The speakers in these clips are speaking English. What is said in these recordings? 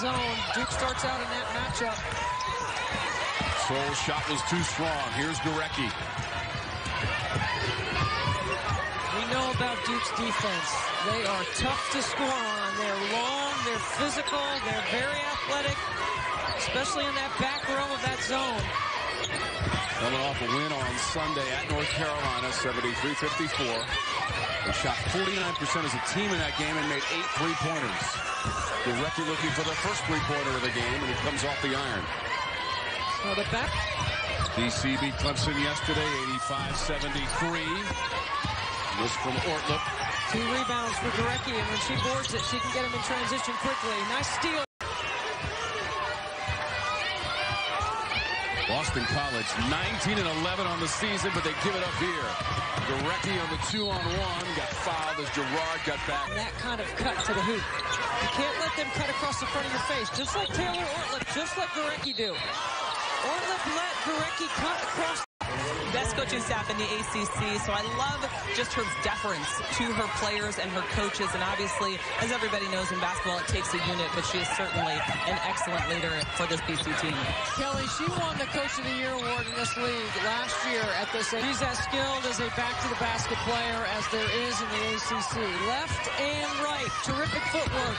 zone. Duke starts out in that matchup. Soule's shot was too strong. Here's Gorecki. We know about Duke's defense. They are tough to score on. They're long, they're physical, they're very athletic, especially in that back row of that zone. Coming off a win on Sunday at North Carolina, 73-54. They shot 49% as a team in that game and made eight three-pointers. Gorecki looking for the first three-pointer of the game, and he comes off the iron. Well, the back. BC beat Clemson yesterday, 85-73. This from Ortlepp. Two rebounds for Gorecki, and when she boards it, she can get him in transition quickly. Nice steal. Boston College, 19 and 11 on the season, but they give it up here. Gorecki on the two-on-one, got fouled as Gerard got back. That kind of cut to the hoop. You can't let them cut across the front of your face, just like Taylor Ortlepp, just like Gorecki do. Ortlepp let Gorecki cut across best coaching staff in the ACC, so I love just her deference to her players and her coaches. And obviously, as everybody knows in basketball, it takes a unit, but she is certainly an excellent leader for this BC team. Kelly, she won the Coach of the Year award in this league last year at this. She's as skilled as a back-to-the-basket player as there is in the ACC. Left and right, terrific footwork.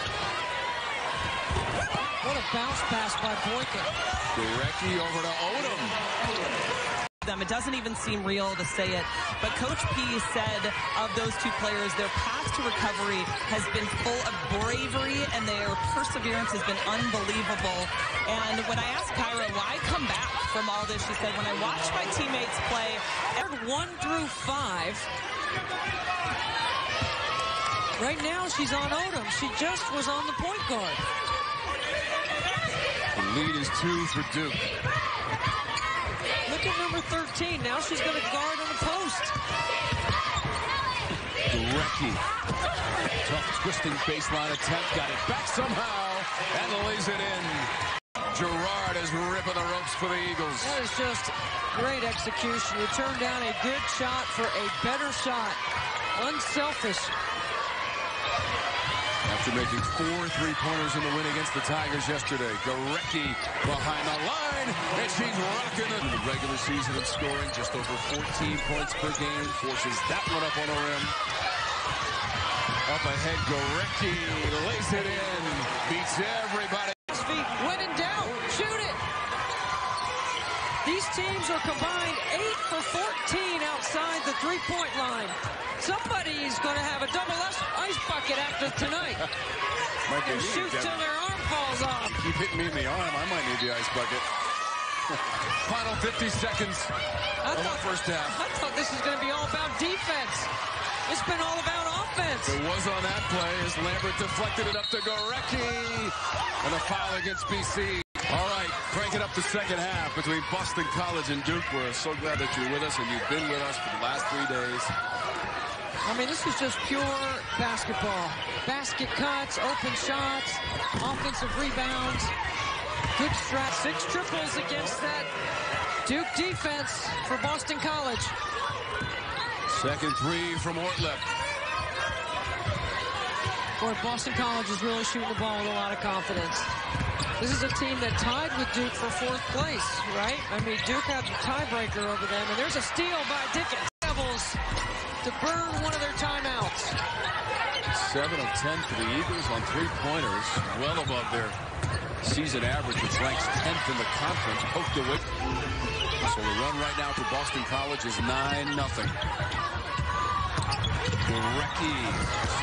What a bounce pass by Boykin. Gorecki over to Odom them. It doesn't even seem real to say it, but Coach P said of those two players, their path to recovery has been full of bravery and their perseverance has been unbelievable. And when I asked Kyra why come back from all this, she said, when I watch my teammates play, one through five. Right now, she's on Odom. She just was on the point guard. The lead is two for Duke. Look at number 13. Now she's going to guard on the post. Gorecki. Tough twisting baseline attempt. Got it back somehow. And lays it in. Girard is ripping the ropes for the Eagles. That is just great execution. You turn down a good shot for a better shot. Unselfish. After making four three-pointers in the win against the Tigers yesterday, Gorecki behind the line, and she's rocking it. In the regular season in scoring, just over 14 points per game, forces that one up on the rim. Up ahead, Gorecki lays it in, beats everybody. Feet, when in doubt, shoot it. These teams are combined 8 for 14 outside the three-point line. Somebody's going to have a double ice bucket after tonight. Might and shoot till their arm falls off. You keep hitting me in the arm, I might need the ice bucket. Final 50 seconds I of thought, the first half. I thought this was going to be all about defense. It's been all about offense. It was on that play as Lambert deflected it up to Gorecki. And a foul against BC. All right, crank it up the second half between Boston College and Duke. We're so glad that you're with us and you've been with us for the last three days. I mean, this is just pure basketball. Basket cuts, open shots, offensive rebounds. Good strat. Six triples against that Duke defense for Boston College. Second three from Ortlepp. Boy, Boston College is really shooting the ball with a lot of confidence. This is a team that tied with Duke for fourth place, right? I mean, Duke had the tiebreaker over them, and there's a steal by Dickens. Devils to burn one of their timeouts. 7 of 10 for the Eagles on three-pointers, well above their season average, which ranks 10th in the conference, poked away. So the run right now for Boston College is 9-0. Gorecki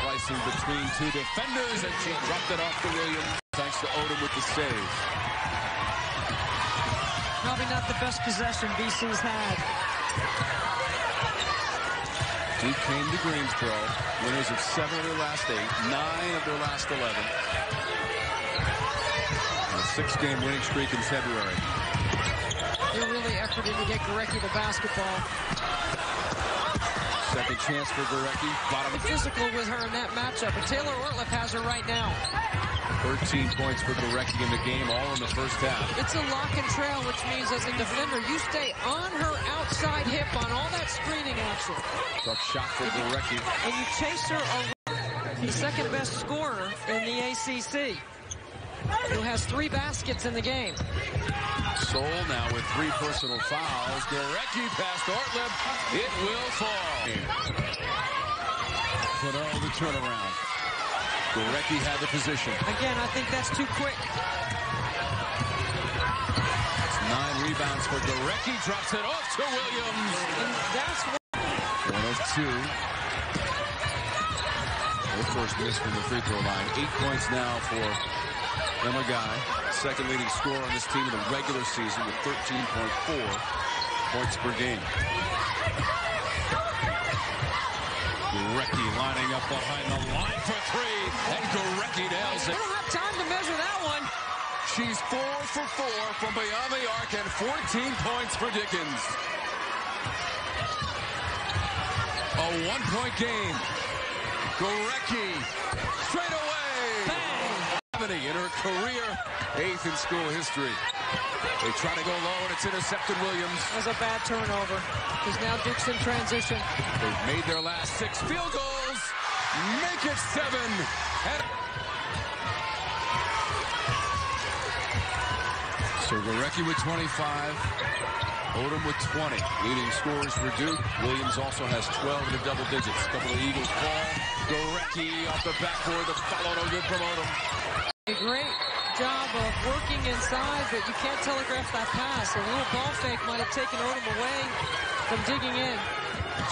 slicing between two defenders, and she dropped it off to Williams, thanks to Odom with the save. Probably not the best possession BC's had. Duke came to Greensboro, winners of seven of their last eight, nine of their last 11. And a six-game winning streak in February. They're really efforting to get Gorecki the basketball. Second chance for Gorecki. Bottom physical with her in that matchup, and Taylor Ortlepp has her right now. 13 points for Gorecki in the game, all in the first half. It's a lock and trail, which means as a defender, you stay on her outside hip on all that screening action. Tough shot for Gorecki. And you chase her around the second best scorer in the ACC. who has three baskets in the game. Soule now with three personal fouls. Gorecki past Ortlepp. It will fall. Fidel the turnaround. Gorecki had the position. Again, I think that's too quick. Nine rebounds for Gorecki. Drops it off to Williams. And that's what One of two. The first miss from the free throw line. Eight points now for Emma Guy. Second leading scorer on this team in the regular season with 13.4 points per game. Gorecki lining up behind the line for three. And Gorecki nails they it. don't have time to measure that one. She's four for four from beyond the arc and 14 points for Dickens. A one-point game. Gorecki straight away. Bang! 70 in her career, eighth in school history. They try to go low and it's intercepted Williams. That was a bad turnover. Because now Duke's in transition. They've made their last six field goals. Make it seven. And so Gorecki with 25. Odom with 20. Leading scorers for Duke. Williams also has 12 in the double digits. couple of Eagles ball. Gorecki off the backboard. The follow no good from Odom. Great job of working inside, but you can't telegraph that pass. A little ball fake might have taken Odom away from digging in.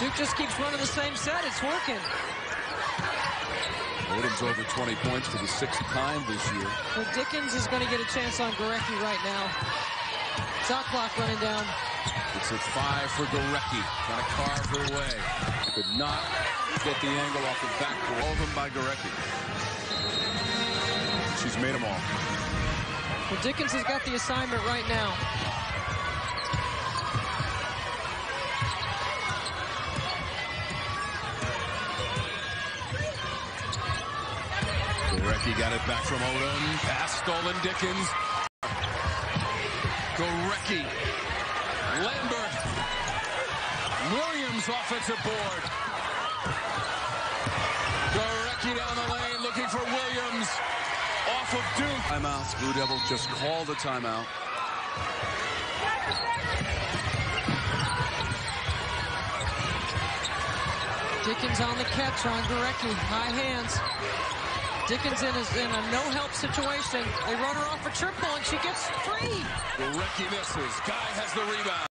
Duke just keeps running the same set. It's working. Odom's over 20 points for the sixth time this year. But Dickens is going to get a chance on Gorecki right now. Shot clock running down. It's at five for Gorecki. Trying to carve her way. Could not get the angle off the backboard. Them by Gorecki. She's made them all. Well, Dickens has got the assignment right now. Gorecki got it back from Odom. Pass stolen Dickens. Gorecki. Lambert. Williams offensive board. Gorecki down the lane looking for Williams. Off of Duke. Timeouts. Blue Devils just call the timeout. Dickens on the catch on Gorecki. High hands. Dickens in is in a no-help situation. They run her off a triple, and she gets free. Gorecki misses. Guy has the rebound.